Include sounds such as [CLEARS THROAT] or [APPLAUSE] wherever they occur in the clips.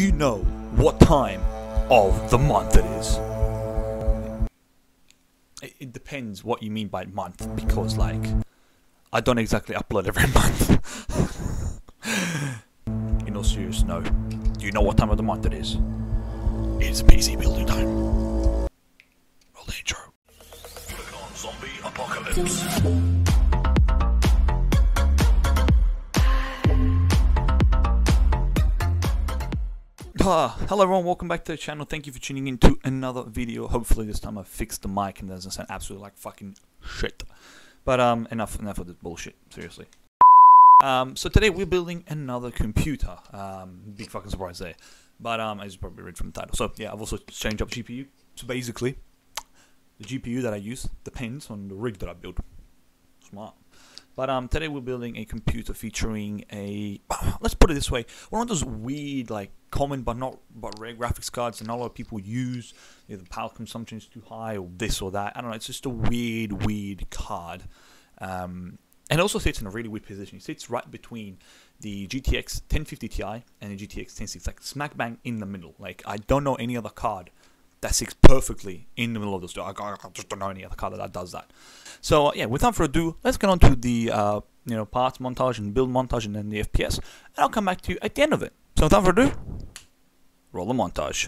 you know what time of the month it is? It, it depends what you mean by month because, like, I don't exactly upload every [LAUGHS] month. In all seriousness, no. Do you know what time of the month it is? It's PC building time. Roll the intro. Click on zombie apocalypse. Hello everyone, welcome back to the channel. Thank you for tuning in to another video. Hopefully this time I fixed the mic and doesn't sound absolutely like fucking shit. But um, enough enough of this bullshit. Seriously. Um, so today we're building another computer. Um, big fucking surprise there. But um, as you probably read from the title. So yeah, I've also changed up GPU. So basically, the GPU that I use depends on the rig that I build. Smart. But um, today we're building a computer featuring a. [CLEARS THROAT] Let's put it this way: one of those weird, like common but not but rare graphics cards that not a lot of people use. The power consumption is too high, or this or that. I don't know. It's just a weird, weird card. Um, and also sits in a really weird position. It sits right between the GTX 1050 Ti and the GTX 1060, like smack bang in the middle. Like I don't know any other card that sits perfectly in the middle of the store. I, just don't know any other card that does that. So uh, yeah, without further ado, let's get on to the uh, you know parts montage and build montage and then the FPS, and I'll come back to you at the end of it. So without further ado, roll the montage.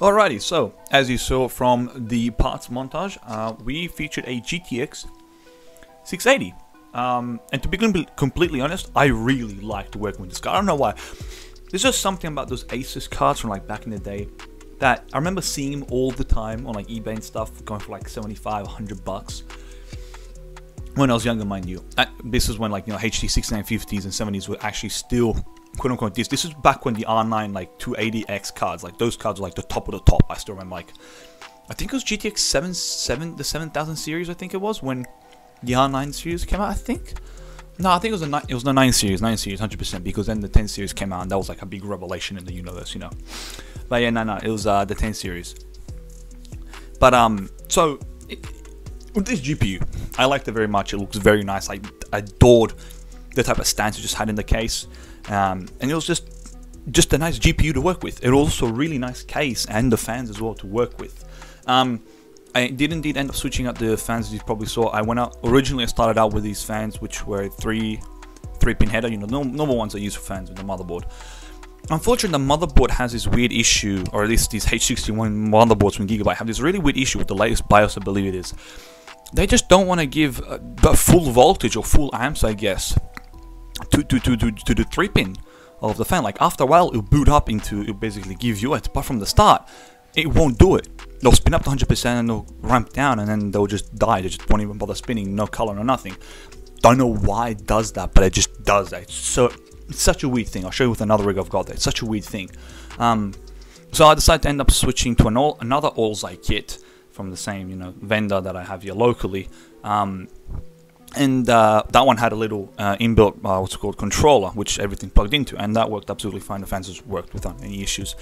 Alrighty, so as you saw from the parts montage, uh, we featured a GTX 680. Um, and to be completely honest, I really liked working with this car. I don't know why. There's just something about those Asus cards from like back in the day that I remember seeing all the time on like eBay and stuff, going for like 75, 100 bucks. When I was younger, mind you. Uh, this is when like you know HD 6950s and 70s were actually still quote unquote this. This is back when the R9 like 280X cards, like those cards were like the top of the top. I still remember like I think it was GTX 7 7 the 7000 series I think it was when the R9 series came out, I think. No, I think it was a nine, it was the 9 series, 9 series 100% because then the 10 series came out and that was like a big revelation in the universe, you know. But yeah, no no, it was uh, the 10 series. But um so it, with this GPU, I liked it very much. It looks very nice. I adored the type of stance it just had in the case. Um, and it was just just a nice GPU to work with. It also a really nice case and the fans as well to work with. Um, I did indeed end up switching out the fans as you probably saw. I went out originally I started out with these fans which were three three pin header, you know, normal ones I use for fans with the motherboard. Unfortunately, the motherboard has this weird issue, or at least these H61 motherboards from Gigabyte have this really weird issue with the latest BIOS, I believe it is. They just don't want to give a, a full voltage or full amps, I guess, to, to, to, to, to the 3 pin of the fan. Like after a while, it'll boot up into, it'll basically give you it, but from the start, it won't do it. They'll spin up to 100% and they'll ramp down and then they'll just die. They just won't even bother spinning, no color, no nothing. Don't know why it does that, but it just does that. It's so it's such a weird thing. I'll show you with another rig I've got there. It's such a weird thing. Um, so I decided to end up switching to an all, another Allzai kit from the same you know vendor that I have here locally. Um, and uh, that one had a little uh, inbuilt uh, what's called controller which everything plugged into and that worked absolutely fine. The fans worked without any issues.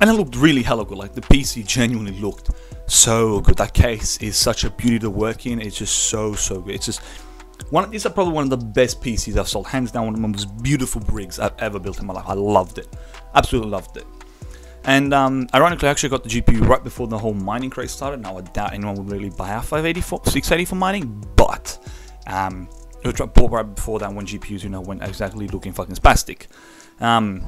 And it looked really hella good like the pc genuinely looked so good. That case is such a beauty to work in. It's just so so good. It's just one of these are probably one of the best pcs i've sold. Hands down one of the most beautiful rigs i've ever built in my life. I loved it. Absolutely loved it. And um, ironically, I actually got the GPU right before the whole mining craze started. Now I doubt anyone would really buy a 584, 680 for mining, but um, it was bought right before that when GPUs, you know, went exactly looking fucking spastic. Um,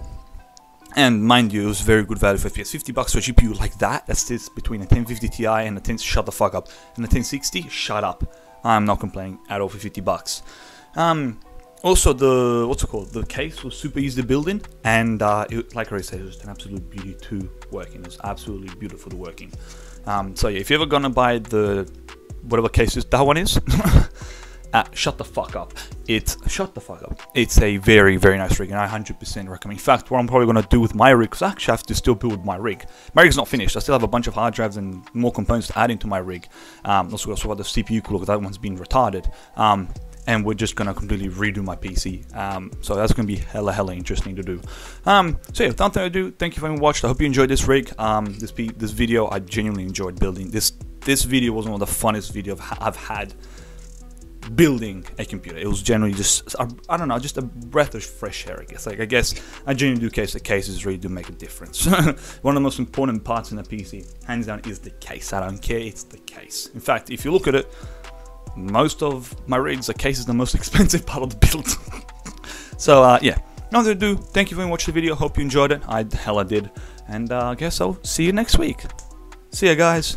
and mind you, it was very good value for FPS. 50 bucks for a GPU like that, that sits between a 1050 Ti and a 10, shut the fuck up, and a 1060, shut up. I'm not complaining at all for 50 bucks. Um, also, the, what's it called, the case was super easy to build in, and uh, it, like I said, it was an absolute beauty to work in. It was absolutely beautiful to work in. Um, so yeah, if you're ever gonna buy the, whatever cases that one is, [LAUGHS] Uh, shut the fuck up. It's shut the fuck up. It's a very very nice rig, and I 100% recommend. In fact, what I'm probably gonna do with my rig, because I actually have to still build my rig. My rig's not finished. I still have a bunch of hard drives and more components to add into my rig. Um, also, also got the CPU cooler because that one's been retarded. Um, and we're just gonna completely redo my PC. Um, so that's gonna be hella hella interesting to do. Um, so yeah, without further ado, thank you for having watched. I hope you enjoyed this rig. Um, this this video, I genuinely enjoyed building this. This video was one of the funnest videos I've had building a computer. It was generally just I don't know, just a breath of fresh air. I guess. Like I guess I genuinely do case the cases really do make a difference. [LAUGHS] One of the most important parts in a PC, hands down, is the case. I don't care. It's the case. In fact, if you look at it most of my rigs, the case is the most [LAUGHS] expensive part of the build. [LAUGHS] so uh, yeah, nothing to do. Thank you for watching the video. Hope you enjoyed it. I hella did. And uh, I guess I'll see you next week. See ya guys.